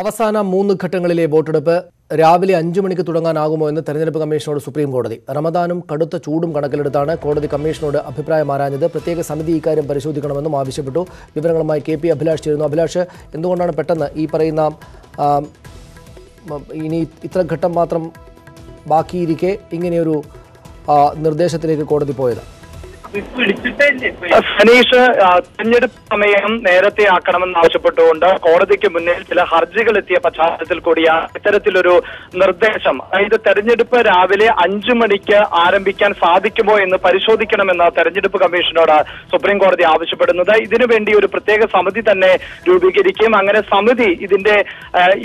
അവസാന മൂന്ന് ഘട്ടങ്ങളിലെ വോട്ടെടുപ്പ് രാവിലെ അഞ്ചു മണിക്ക് തുടങ്ങാനാകുമോ എന്ന് തെരഞ്ഞെടുപ്പ് കമ്മീഷനോട് സുപ്രീം കോടതി. റമദാനും കടുത്ത ചൂടും കണക്കിലെടുത്താണ് കോടതി കമ്മീഷനോട് അഭിപ്രായം ആരാഞ്ഞത്. പ്രത്യേക സമിതി ഇക്കാര്യം പരിശോധിക്കണമെന്നും ആവശ്യപ്പെട്ടു. വിവരങ്ങളുമായി കെ പി അഭിലാഷ് ചേരുന്നു. അഭിലാഷ് എന്തുകൊണ്ടാണ് പെട്ടെന്ന് ഈ പറയുന്ന ഇനി ഇത്ര ഘട്ടം മാത്രം ബാക്കിയിരിക്കെ ഇങ്ങനെയൊരു നിർദ്ദേശത്തിലേക്ക് കോടതി പോയത്? സനീഷ് തെരഞ്ഞെടുപ്പ് സമയം നേരത്തെ ആക്കണമെന്ന് ആവശ്യപ്പെട്ടുകൊണ്ട് കോടതിക്ക് മുന്നിൽ ചില ഹർജികൾ എത്തിയ പശ്ചാത്തലത്തിൽ കൂടിയാണ് ഇത്തരത്തിലൊരു നിർദ്ദേശം. അതായത് തെരഞ്ഞെടുപ്പ് രാവിലെ അഞ്ചു മണിക്ക് ആരംഭിക്കാൻ സാധിക്കുമോ എന്ന് പരിശോധിക്കണമെന്ന് തെരഞ്ഞെടുപ്പ് കമ്മീഷനോട് സുപ്രീം കോടതി ആവശ്യപ്പെടുന്നത്. ഇതിനുവേണ്ടി ഒരു പ്രത്യേക സമിതി തന്നെ രൂപീകരിക്കും. അങ്ങനെ സമിതി ഇതിന്റെ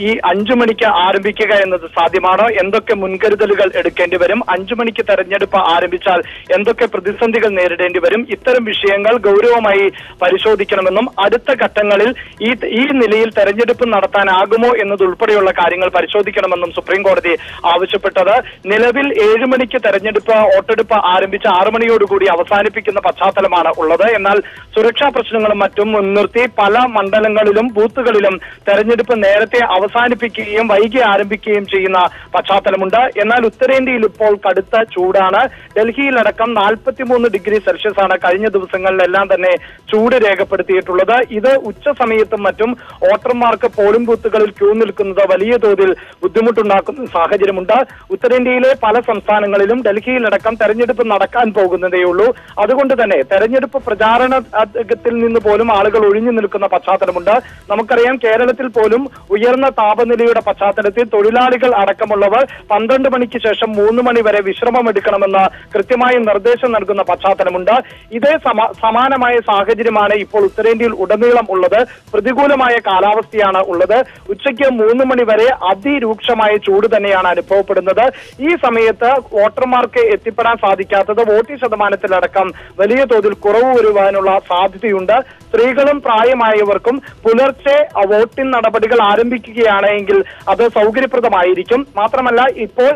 ഈ അഞ്ചു മണിക്ക് ആരംഭിക്കുക എന്നത് സാധ്യമാണോ? എന്തൊക്കെ മുൻകരുതലുകൾ എടുക്കേണ്ടി വരും? അഞ്ചു മണിക്ക് തെരഞ്ഞെടുപ്പ് ആരംഭിച്ചാൽ എന്തൊക്കെ പ്രതിസന്ധികൾ നേരിടേണ്ടി വരും. ഇത്തരം വിഷയങ്ങൾ ഗൗരവമായി പരിശോധിക്കണമെന്നും അടുത്ത ഘട്ടങ്ങളിൽ ഈ ഈ നിലയിൽ തെരഞ്ഞെടുപ്പ് നടത്താനാകുമോ എന്നതുൾപ്പെടെയുള്ള കാര്യങ്ങൾ പരിശോധിക്കണമെന്നും സുപ്രീം കോടതി ആവശ്യപ്പെട്ടത്. നിലവിൽ ഏഴ് മണിക്ക് തെരഞ്ഞെടുപ്പ് വോട്ടെടുപ്പ് ആരംഭിച്ച് ആറു മണിയോടുകൂടി അവസാനിപ്പിക്കുന്ന പശ്ചാത്തലമാണ് ഉള്ളത്. എന്നാൽ സുരക്ഷാ പ്രശ്നങ്ങളും മറ്റും മുൻനിർത്തി പല മണ്ഡലങ്ങളിലും ബൂത്തുകളിലും തെരഞ്ഞെടുപ്പ് നേരത്തെ അവസാനിപ്പിക്കുകയും വൈകി ആരംഭിക്കുകയും ചെയ്യുന്ന പശ്ചാത്തലമുണ്ട്. എന്നാൽ ഉത്തരേന്ത്യയിൽ ഇപ്പോൾ കടുത്ത ചൂടാണ്. ഡൽഹിയിലടക്കം നാൽപ്പത്തിമൂന്ന് ഡിഗ്രി സെൽഷ്യസ് ആണ് കഴിഞ്ഞ ദിവസങ്ങളിലെല്ലാം തന്നെ ചൂട് രേഖപ്പെടുത്തിയിട്ടുള്ളത്. ഇത് ഉച്ച സമയത്തും മറ്റും വോട്ടർമാർക്ക് പോളിംഗ് ബൂത്തുകളിൽ ക്യൂ നിൽക്കുന്നത് വലിയ തോതിൽ ബുദ്ധിമുട്ടുണ്ടാക്കുന്ന സാഹചര്യമുണ്ട്. ഉത്തരേന്ത്യയിലെ പല സംസ്ഥാനങ്ങളിലും ഡൽഹിയിലടക്കം തെരഞ്ഞെടുപ്പ് നടക്കാൻ പോകുന്നതേയുള്ളൂ. അതുകൊണ്ട് തന്നെ തെരഞ്ഞെടുപ്പ് പ്രചാരണത്തിൽ നിന്ന് പോലും ആളുകൾ ഒഴിഞ്ഞു നിൽക്കുന്ന പശ്ചാത്തലമുണ്ട്. നമുക്കറിയാം കേരളത്തിൽ പോലും ഉയർന്ന താപനിലയുടെ പശ്ചാത്തലത്തിൽ തൊഴിലാളികൾ അടക്കമുള്ളവർ പന്ത്രണ്ട് മണിക്ക് ശേഷം മൂന്ന് മണി വരെ വിശ്രമം എടുക്കണമെന്ന് കൃത്യമായ നിർദ്ദേശം നൽകുന്ന പശ്ചാത്തലമുണ്ട്. ഇതേ സമ സമാനമായ സാഹചര്യമാണ് ഇപ്പോൾ ഉത്തരേന്ത്യയിൽ ഉടനീളം ഉള്ളത്. പ്രതികൂലമായ കാലാവസ്ഥയാണ് ഉള്ളത്. ഉച്ചയ്ക്ക് മൂന്ന് മണി വരെ അതിരൂക്ഷമായ ചൂട് തന്നെയാണ് അനുഭവപ്പെടുന്നത്. ഈ സമയത്ത് വോട്ടർമാർക്ക് എത്തിപ്പെടാൻ സാധിക്കാത്തത് വോട്ടിംഗ് ശതമാനത്തിലടക്കം വലിയ തോതിൽ കുറവ് വരുവാനുള്ള സാധ്യതയുണ്ട്. സ്ത്രീകളും പ്രായമായവർക്കും പുലർച്ചെ വോട്ടിംഗ് നടപടികൾ ആരംഭിക്കുകയാണെങ്കിൽ അത് സൗകര്യപ്രദമായിരിക്കും. മാത്രമല്ല ഇപ്പോൾ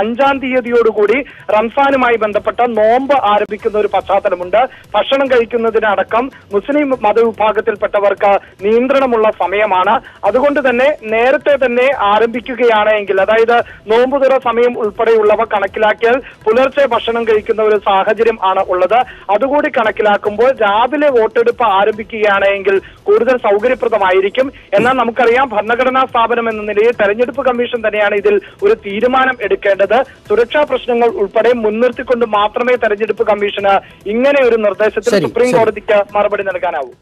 അഞ്ചാം തീയതിയോടുകൂടി റംസാനുമായി ബന്ധപ്പെട്ട നോമ്പ് ആരംഭിക്കുന്ന ഒരു പശ്ചാത്തലമുണ്ട്. ഭക്ഷണം കഴിക്കുന്നതിനടക്കം മുസ്ലിം മതവിഭാഗത്തിൽപ്പെട്ടവർക്ക് നിയന്ത്രണമുള്ള സമയമാണ്. അതുകൊണ്ട് തന്നെ നേരത്തെ തന്നെ ആരംഭിക്കുകയാണെങ്കിൽ അതായത് നോമ്പ് തുറ സമയം ഉൾപ്പെടെയുള്ളവ കണക്കിലാക്കിയാൽ പുലർച്ചെ ഭക്ഷണം കഴിക്കുന്ന ഒരു സാഹചര്യം ആണ് ഉള്ളത്. അതുകൂടി കണക്കിലാക്കുമ്പോൾ രാവിലെ വോട്ടെടുപ്പ് ആരംഭിക്കുകയാണ് എങ്കിൽ കൂടുതൽ സൗകര്യപ്രദമായിരിക്കും. എന്നാൽ നമുക്കറിയാം ഭരണഘടനാ സ്ഥാപനം എന്ന നിലയിൽ തെരഞ്ഞെടുപ്പ് കമ്മീഷൻ തന്നെയാണ് ഇതിൽ ഒരു തീരുമാനം എടുക്കേണ്ടത്. സുരക്ഷാ പ്രശ്നങ്ങൾ ഉൾപ്പെടെ മുൻനിർത്തിക്കൊണ്ട് മാത്രമേ തെരഞ്ഞെടുപ്പ് കമ്മീഷന് ഇങ്ങനെ ഒരു നിർദ്ദേശത്തിൽ സുപ്രീം കോടതിക്ക് മറുപടി നൽകാനാവൂ.